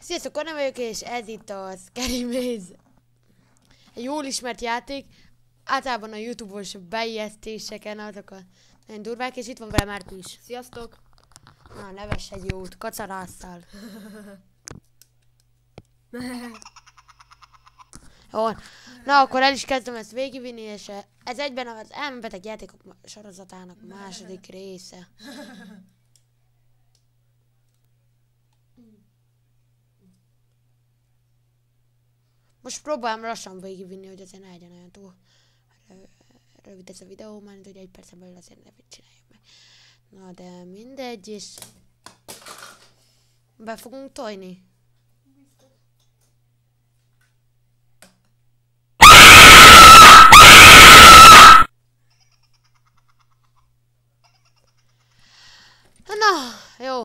Sziasztok, Anna vagyok, és ez itt a Scary Maze. Egy jól ismert játék, általában a Youtube-os beijesztéseken azok a nagyon durvák, és itt van vele Márti is. Sziasztok! Na, neves egy jót, kacarásszal. Jó, na akkor el is kezdem ezt végigvinni, és eh, ez egyben az elmebeteg játékok sorozatának második része. Most próbálom lassan végigvinni, hogy azért ne legyen olyan túl rövid ez a videó, mert hogy egy percen belül azért ne csináljuk meg. Na de mindegy, és be fogunk tojni. Na, jó.